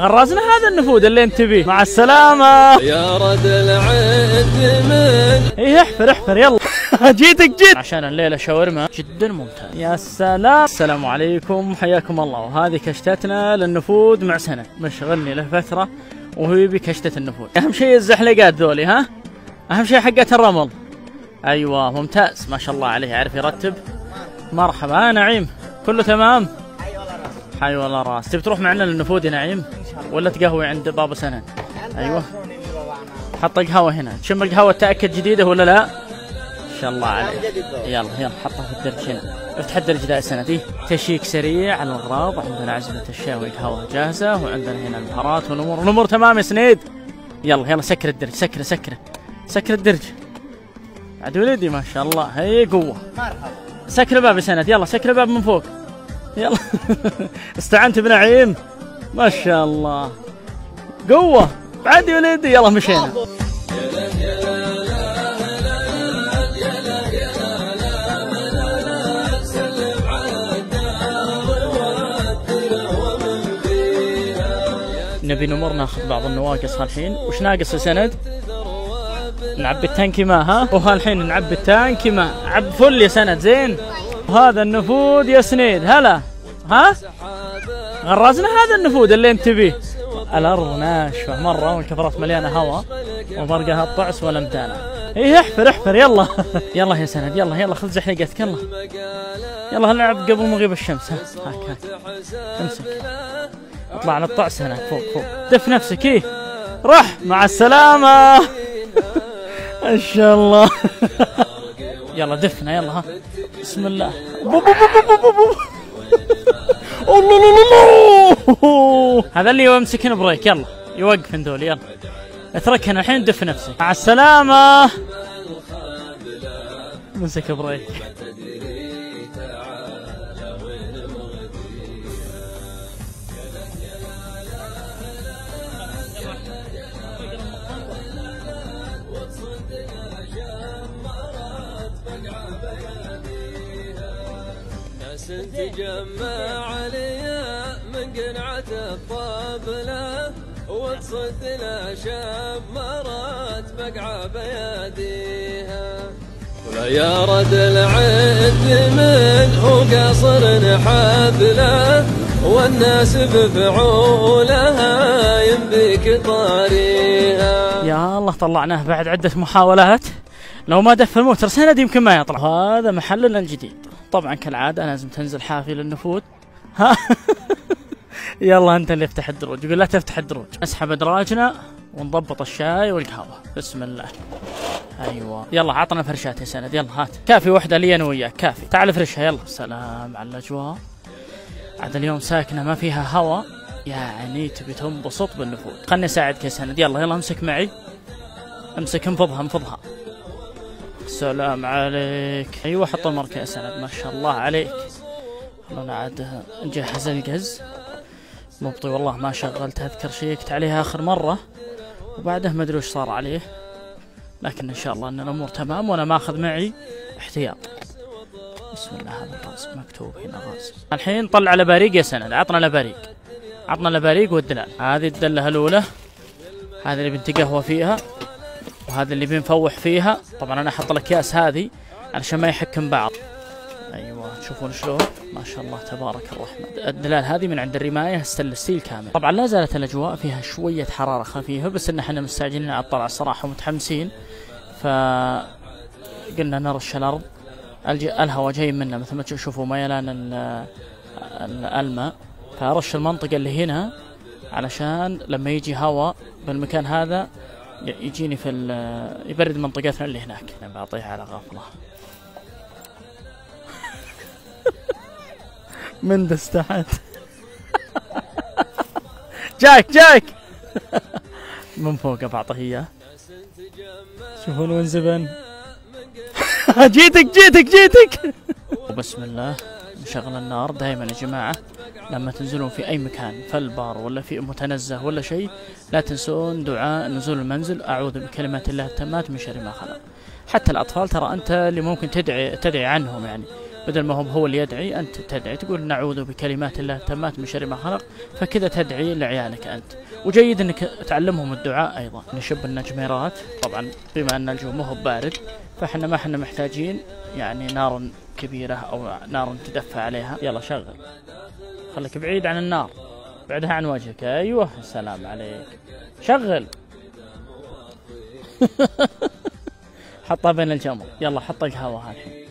غرزنا هذا النفود اللي انت بيه مع السلامة. يا رد العد من إيه احفر احفر يلا. جيتك جيت. عشان الليلة شاورما جدا ممتاز. يا سلام. السلام عليكم حياكم الله. وهذه كشتتنا للنفود مع سنة. مشغلني له فترة وهو يبي كشتة النفود أهم شيء الزحلقات ذولي ها؟ أهم شيء حقة الرمل. أيوه ممتاز. ما شاء الله عليه. يعرف يرتب. مرحبا آه نعيم. كله تمام؟ حي والله راس. تبي تروح معنا للنفود يا نعيم؟ ولا تقهوي عند بابا سنن أيوه. حط قهوه هنا. تشم القهوة تأكد جديدة ولا لا؟ ان شاء الله عليك. يلا يلا حطها في الدرج هنا. افتح الدرج ذا السنة. دي check سريع على الاغراض عندنا عزمه الشاي والقهوة جاهزة وعندنا هنا البهارات والأمور. الأمور تمام يا سنيد؟ يلا يلا سكر الدرج سكره سكره سكر الدرج. عاد ولدي ما شاء الله. هي قوة. سكر الباب يا سند يلا سكر الباب من فوق. يلا. استعنت بنعيم. ما شاء الله. قوة. بعد يا ولدي يلا مشينا. نبي نمر ناخذ بعض النواقص هالحين. وش ناقص يا سند؟ نعبي التانكي ماء ها؟ وهالحين نعبي التانكي ماء عب فل يا سند زين. وهذا النفود يا سنيد هلا. ها؟ غرزنا هذا النفود اللي انت بيه الأرض ناشفة مرة والكفرات مليانة هواء وبرقها الطعس ولا متانه إيه احفر احفر يلا. يلا يا سند يلا يلا خذ زحلقتك يلا. يلا نلعب قبل مغيب الشمس. ها هاك هاك. امسك. اطلع على الطعس هناك فوق فوق. دف نفسك إيه. رح مع السلامة. إن شاء الله. يلا دفنا يلا ها. بسم الله. بو بو بو بو بو بو. الله لا لا لا هذا اللي يمسكن brake. يلا يوقف ذول يلا. اتركنا الحين دف نفسك مع السلامة. مسك brake. تجمع عليا من قنعة الطبلة وتصدنا شاب مرات بقعة بيديها. ولا يا رد العد من هو قصر حبله والناس بفعولها ينبيك طاريها. يا الله طلعناه بعد عدة محاولات. لو ما دف الموتر سند يمكن ما يطلع. هذا محلنا الجديد. طبعا كالعادة لازم تنزل حافي للنفود ها؟ يلا أنت اللي افتح الدروج. يقول لا تفتح الدروج. اسحب أدراجنا ونضبط الشاي والقهوة. بسم الله. أيوه. يلا عطنا فرشات يا سند. يلا هات. كافي وحدة لي أنا وياك. كافي. تعال افرشها يلا. سلام على الأجواء. عاد اليوم ساكنة ما فيها هوا. يعني تبي تنبسط بالنفود خلني أساعدك يا سند. يلا يلا امسك معي. امسك انفضها انفضها. السلام عليك. أيوه حط المركة يا سند ما شاء الله عليك. خلونا عاد نجهز القز مبطي والله ما شغلت أذكر شيكت عليها آخر مرة. وبعده ما أدري وش صار عليه. لكن إن شاء الله إن الأمور تمام وأنا ماخذ معي احتياط. بسم الله هذا الرأس مكتوب هنا راس الحين طلع لباريق يا سند عطنا لباريق عطنا لباريق والدلال. هذه الدلة الأولى. هذه اللي بنتقهوى فيها. وهذا اللي بنفوح فيها. طبعا أنا أحط الاكياس هذه علشان ما يحكم بعض. أيوه تشوفون شلون؟ ما شاء الله تبارك الرحمن. الدلال هذه من عند الرماية stainless steel كامل. طبعا لا زالت الأجواء فيها شوية حرارة خفيفة بس إن إحنا مستعجلين على الطلعه الصراحه ومتحمسين ف قلنا نرش الأرض. الهواء جاي منا مثل ما تشوفوا ال- ال- الماء فرش المنطقة اللي هنا علشان لما يجي هواء بالمكان هذا يجيني في ال- يبرد منطقتنا اللي هناك. أنا بعطيها على غفلة. من دستحت جاك جاك! من فوق بعطيه إياه. شوفون وين زبن. جيتك جيتك جيتك! وبسم الله. نشغل النار دائما يا جماعة. لما تنزلون في أي مكان في البار ولا في متنزه ولا شيء لا تنسون دعاء نزول المنزل. أعوذ بكلمات الله التامات من شر ما خلق. حتى الأطفال ترى أنت اللي ممكن تدعي تدعي عنهم يعني. بدل ما هو هو اللي يدعي أنت تدعي. تقول نعوذ بكلمات الله التامات من شر ما خلق فكذا تدعي لعيالك أنت. وجيد إنك تعلمهم الدعاء أيضا. نشب النجميرات طبعا بما أن الجو ما هو بارد فإحنا ما إحنا محتاجين يعني نار كبيرة أو نار تدفى عليها. يلا شغل. خليك بعيد عن النار. بعدها عن وجهك. أيوه السلام عليك. شغل. حطها بين الجمر يلا حط القهوة الحين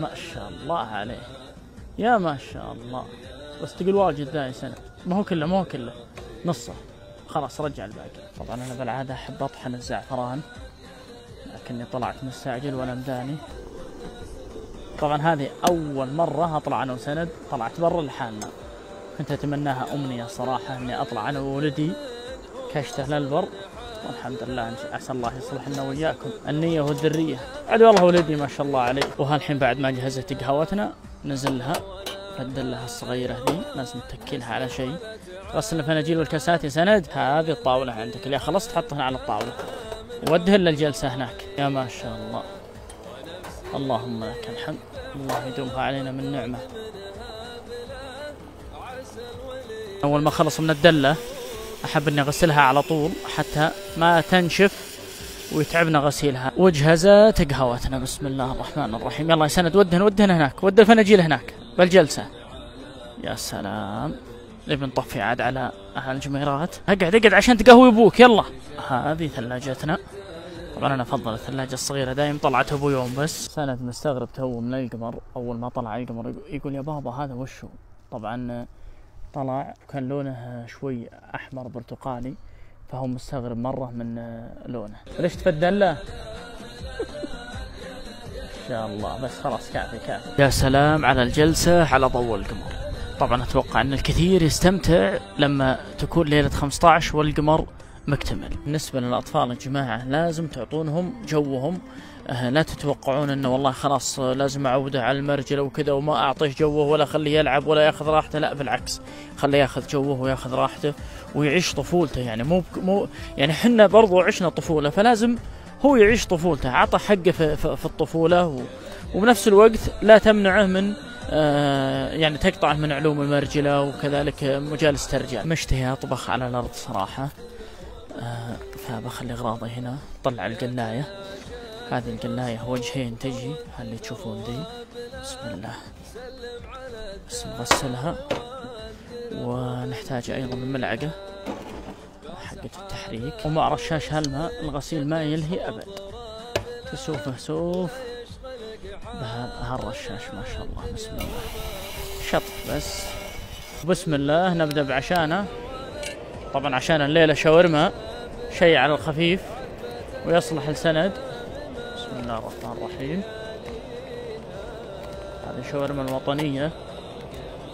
ما شاء الله عليه يا ما شاء الله. بس تقول واجد ذا سنة ما هو كله ما هو كله. نصه. خلاص رجع الباقي. طبعا أنا بالعادة أحب أطحن الزعفران لكني طلعت مستعجل ولا مداني طبعا هذه أول مرة أطلع أنا وسند طلعت برا لحالنا. كنت أتمناها أمنية صراحة إني أطلع أنا وولدي كشته للبر والحمد لله عسى الله يصلح لنا وياكم النية والذرية. عاد والله ولدي ما شاء الله عليه. وهالحين بعد ما جهزت قهوتنا نزل لها الصغيرة ذي لازم تكلها على شيء. غسل الفناجيل والكاسات يا سند. هذه الطاولة عندك. اللي خلصت تحطها على الطاولة. ودها للجلسة هناك. يا ما شاء الله. اللهم لك الحمد. الله يدومها علينا من نعمة. أول ما خلص من الدلة أحب أني أغسلها على طول حتى ما تنشف ويتعبنا غسيلها. وجهزت قهوتنا. بسم الله الرحمن الرحيم. يلا يا سند ودهن ودهن هناك. ود الفناجيل هناك. بالجلسة. يا سلام. نبي نطفي عاد على الجميرات. اقعد اقعد عشان تقهوي أبوك. يلا. هذه ثلاجتنا. طبعا أنا افضل الثلاجة الصغيرة دايم طلعت أبو يوم بس. سند مستغرب تو من القمر أول ما طلع القمر يقول يا بابا هذا وشو؟ طبعا طلع وكان لونه شوي أحمر برتقالي فهو مستغرب مرة من لونه. ليش تفدل له؟ إن شاء الله بس خلاص كافي كافي. يا سلام على الجلسة على ضوء القمر. طبعا أتوقع أن الكثير يستمتع لما تكون ليلة 15 والقمر مكتمل. بالنسبة للأطفال يا جماعة لازم تعطونهم جوهم. أه لا تتوقعون إنه والله خلاص لازم أعوده على المرجله وكذا وما أعطيه جوه ولا أخليه يلعب ولا يأخذ راحته. لا بالعكس خليه يأخذ جوه ويأخذ راحته ويعيش طفولته. يعني مو مو يعني إحنا برضو عشنا طفولة فلازم هو يعيش طفولته. عطى حقه في, في, في الطفولة و وبنفس الوقت لا تمنعه من آه يعني تقطعه من علوم المرجلة وكذلك مجالس ترجع مشتهي أطبخ على الأرض صراحة. آه فبخلي اغراضي هنا. طلع القلايه هذه القلاية وجهين تجي اللي تشوفون ذي بسم الله. بس نغسلها. ونحتاج أيضا الملعقة حقة التحريك. ومع رشاش هالماء الغسيل ما يلهي أبد. تسوفه سوف. بهالرشاش ما شاء الله. بسم الله. شط بس. بسم الله. نبدأ بعشانة. طبعا عشان الليلة شاورما شيء على الخفيف ويصلح لسند بسم الله الرحمن الرحيم. هذه شاورما الوطنية.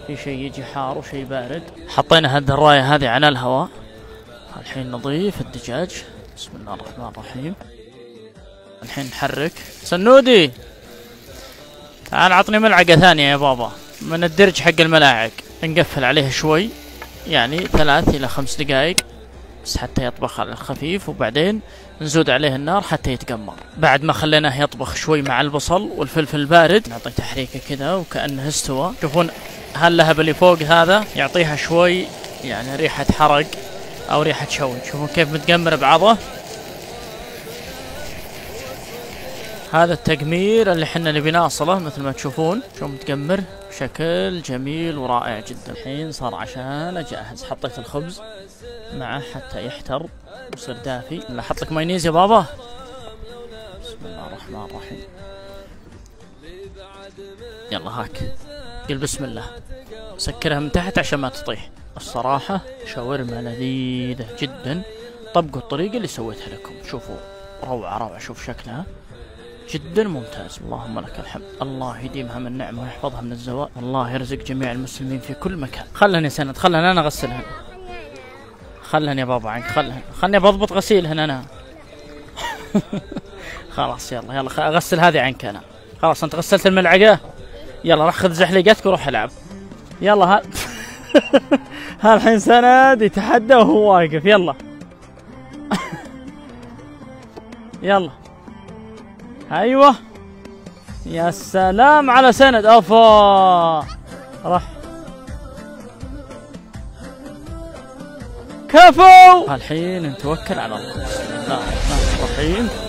في شيء يجي حار وشيء بارد. حطينا الدراية هذه على الهواء. الحين نضيف الدجاج. بسم الله الرحمن الرحيم. الحين نحرك. سنودي! تعال عطني ملعقة ثانية يا بابا. من الدرج حق الملاعق. نقفل عليه شوي. يعني ثلاث إلى خمس دقائق بس حتى يطبخ على الخفيف وبعدين نزود عليه النار حتى يتقمر. بعد ما خليناه يطبخ شوي مع البصل والفلفل البارد نعطي تحريكة كذا وكأنه استوى. شوفون هاللهب اللي فوق هذا؟ يعطيها شوي يعني ريحة حرق أو ريحة شوي. شوفون كيف متقمر بعضه. هذا التقمير اللي حنا نبي ناصله مثل ما تشوفون. شو متقمر؟ بشكل جميل ورائع جدا. الحين صار عشان جاهز حطيت الخبز معه حتى يحتر ويصير دافي. أحط لك مايونيز يا بابا؟ بسم الله الرحمن الرحيم. يلا هاك. قل بسم الله. سكرها من تحت عشان ما تطيح. الصراحة شاورما لذيذة جدا. طبقوا الطريقة اللي سويتها لكم. شوفوا روعة روعة. شوف شكلها. جدا ممتاز. اللهم لك الحمد. الله يديمها من نعمة ويحفظها من الزوال. الله يرزق جميع المسلمين في كل مكان. خلني سند. خلني أنا أغسلها خلني يا بابا عنك. خلني. خلني بضبط غسيلهن أنا. خلاص يلا يلا أغسل هذه عنك أنا. خلاص أنت غسلت الملعقة؟ يلا راح خذ زحليقتك وروح ألعب. يلا ها. ها الحين سند يتحدى وهو واقف. يلا. يلا. أيوه. يا سلام على سند. أفا. راح. كفو. الحين نتوكل على الله. بسم الله الرحمن الرحيم